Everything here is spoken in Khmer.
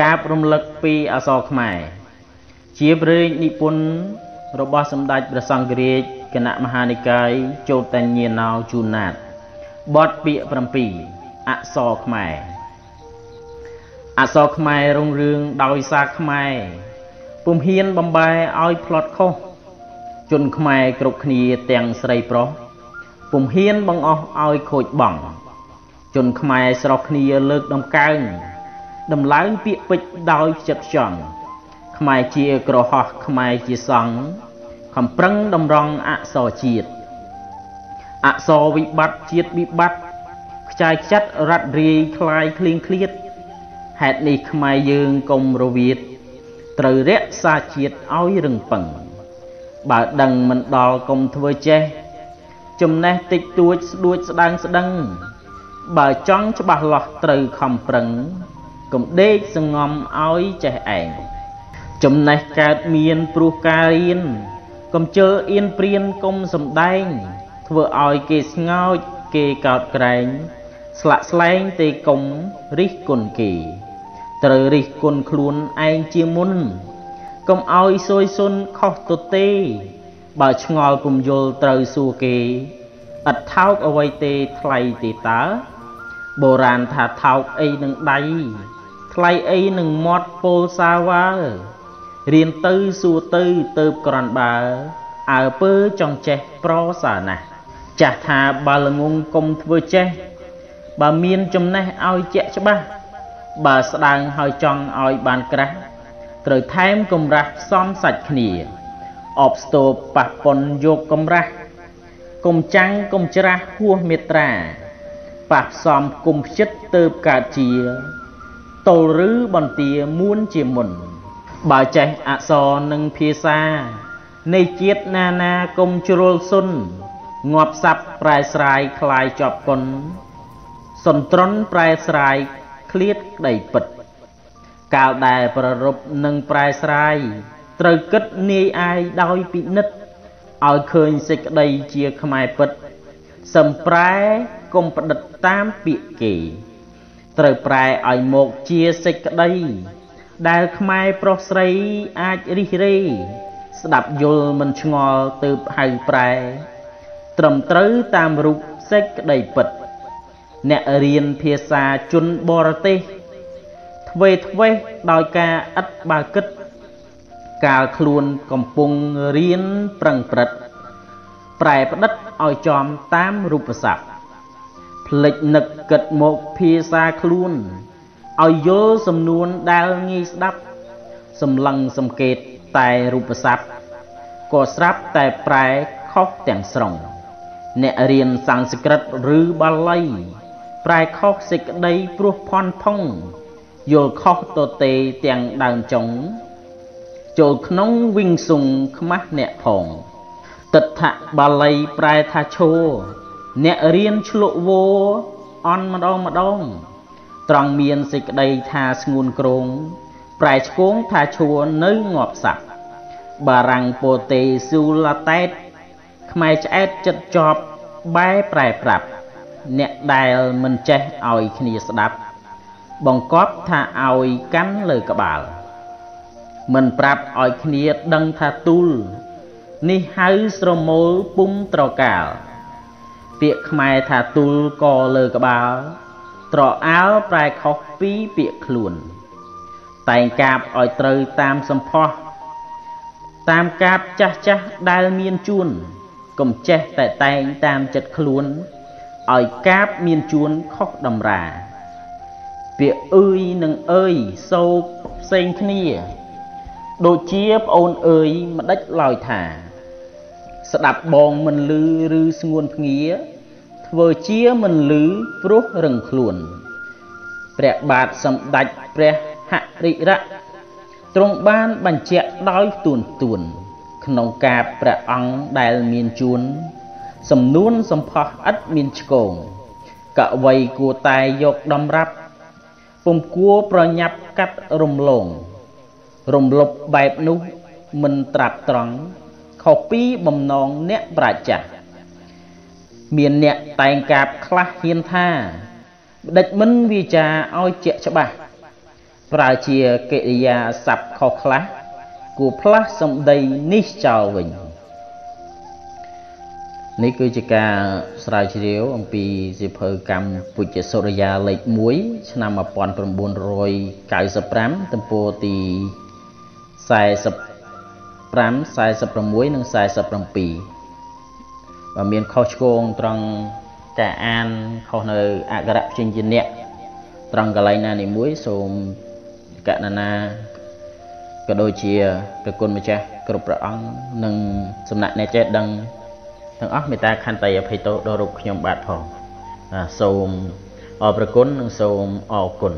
ការរំលឹកពីអសរខ្មែរ ជាព្រេងនិពន្ធរបស់សម្ដេចព្រះសង្ឃរាជគណៈមហានិកាយចោតញ្ញាណោជូណាតបទពាក្យ7អក្សរខ្មែរអក្សរខ្មែររុងរឿងដោយសារខ្មែរពុំហ៊ានបំបែឲ្យផ្លត់ខុសជនខ្មែរគ្រប់គ្នាទាំងស្រីប្រុសពុំហ៊ានបង្អស់ឲ្យខូចបង់ជនខ្មែរស្រស់គ្នាលើកដំកើង ដំឡើងពាក្យពេចដោយចិត្តចង់ខ្មែរជាក្រហោះខ្មែរជាសង្ឃខំប្រឹងតម្រង់អក្សរជាតិអក្សរវិបត្តិជាតិវិបត្តិខ្ចាយខ្ចាត់រត់រាយคลายคលៀងឃ្លាតហេតុនេះខ្មែរយើងកុំរវៀតត្រូវរក្សាជាតិឲ្យរឹងពឹងបើដឹងមិនដល់កុំធ្វើចេះចំណេះតិចតួចស្ដួចស្ដាងស្ដឹងបើចង់ច្បាស់លាស់ត្រូវខំប្រឹង កុំដេកសងំឲ្យចេះឯងចំណេះកើតមានព្រោះការរៀនកុំជើអៀនព្រៀនកុំសំដែង ធ្វើឲ្យគេស្ងោចគេកោតក្រែង ស្លាក់ស្លែងទេកុំរិះគន់គេត្រូវរិះគន់ខ្លួនឯងជាមុនកុំឲ្យសួយសុនខុសទៅទេ បើឆ្ងល់ពុំយល់ត្រូវសួរគេឥតថោកអ្វីទេថ្លៃទេតើបុរាណថាថោកអីនឹងដៃ ថ្លៃអីនឹងមាត់ពោលសាវ៉ារៀនទៅសួរទៅទៅក្រាន់បើអើពើចង់ចេះប្រសាណាស់ចាស់ថាបើល្ងងកុំធ្វើចេះបើមានចំណេះឲ្យជាក់ច្បាស់បើស្ដាងហើយចង់ឲ្យបានក្រាស់ត្រូវថែមកម្រាស់ផ្សំសាច់គ្នាអបស្ទប់ប៉ះប៉ុនយកកម្រាស់កុំចាំងកុំច្រាស់ហួសមេត្រាប៉ះផ្សំគុំផ្ចិតទៅកើតជា តលឬបន្ទាមួនជាមុនបើចេះអក្សរនិងភាសានៃជាតិណានាកុំជ្រុលសុនងាប់សັບប្រែស្រាយคลายជាប់គុណសន្ត្រនប្រែស្រាយឃ្លាតក្តីពិតកាលដែលប្ររពនឹងប្រែស្រាយត្រូវគិតនាយអាយដោយពិនិត្យឲ្យឃើញសេចក្តីជាខ្មែរពិតសំប្រែកុំផ្ដិតតាមពាក្យគេ ត្រូវប្រែឲ្យមកជាសេចក្តី ដែលខ្មែរប្រុសស្រីអាចរិះរេស្ដាប់យល់មិនឆ្ងល់ទើបហៅប្រែ ត្រឹមត្រូវតាមរូបសេចក្តីពិត អ្នករៀនភាសាជនបរទេសធ្វេធ្វេសដោយការឥតបើគិត កាលខ្លួនកំពុងរៀនប្រឹងប្រឹតប្រែផ្ដិតឲ្យចំតាមរូបស័ព្ទ ផ្លេចនឹកគិតមកភាសាខ្លួនឲ្យយល់សំនួនដែលងាយស្ដាប់សម្លឹងសង្កេតតែរូបស័ព្ទក៏ស្រាប់តែប្រែខុសទាំងស្រុង អ្នករៀនសំស្ក្រឹតឬបាលី ប្រែខុសសេចក្តីព្រោះផន់ផុងយល់ខុសទៅទេទាំងដើមចុងចូលក្នុងវិញសុងខ្មាស់អ្នកផងទិដ្ឋបាលីប្រែថាឈោ អ្នករៀនឆ្លក់វោអន់ម្ដងម្ដង ត្រង់មានសេចក្តីថាស្ងួនក្រង ប្រែឆ្គងថាឈួរនៅងាប់ស័ព្ទបារាំងពោតេស៊ូឡាតេតខ្មែរឆ្អែតចិត្តជាប់បែប្រែប្រាប់ អ្នកដែលមិនចេះឲ្យគ្នាស្ដាប់ បង្កប់ថាឲ្យកាន់លើក្បាល មិនប្រាប់ឲ្យគ្នាដឹងថាទូល នេះហៅស្រមូលពុំត្រកាល ពាក្យខ្មែរថាទូលកលើក្បាល ត្រអាលប្រែខុសពីពាក្យខ្លួន តែងកាបឲ្យត្រូវតាមសម្ផស្សតាមកាបចាស់ចាស់ដែលមានជួនកុំចេះតែតែងតាមចិត្តខ្លួនឲ្យកាបមានជួនខុសតម្រា ពាក្យអើយនិងអើយសោកផ្សេងគ្នា ដូចជាប្អូនអើយម្ដេចឡើយថា ស្ដាប់បងមិនលឺឬស្ងួនភ្ងា ធ្វើជាមិនលឺព្រោះរឹងខ្លួនព្រះបាទសម្ដេចព្រះហរិរៈទ្រង់បានបញ្ជាក់ដោយទួនទួន ក្នុងការព្រះអង្គដែលមានជួន សំនួនសំផស្សឥតមានឆ្កងកវីគួរតែយកដំរាប់ពុំគួរប្រញាប់កាត់រំលង រំលប់បែបនោះមិនត្រាប់ត្រង់ខុសពីបំណងអ្នកប្រាជ្ញា មានអ្នកតែងកាបខ្លះហ៊ានថាបដិចមិនវាចាឲ្យជាក់ច្បាស់ប្រើជាកិរិយាសព្ទខុសខ្លះគួរផ្លាស់សំដីនេះចោលវិញនេះគឺជាការស្រាវជ្រាវអំពីសិភៅកម្មពុជ្ជសុរិយាលេខ1ឆ្នាំ1995ទំព័រទី45 46និង47 បើមានខុសឆ្គងត្រង់ការអានខុសនៅអក្សរព្យញ្ជនៈត្រង់កន្លែងណានេះមួយសូមកណណាក៏ដូចជាព្រះគុណម្ចាស់គ្រប់ព្រះអង្គនិងសំណាក់អ្នកចេះដឹងទាំងអស់មេត្តាខន្តីអភ័យទោសដល់រូបខ្ញុំបាទផងសូមអរព្រគុណនិងសូមអរគុណ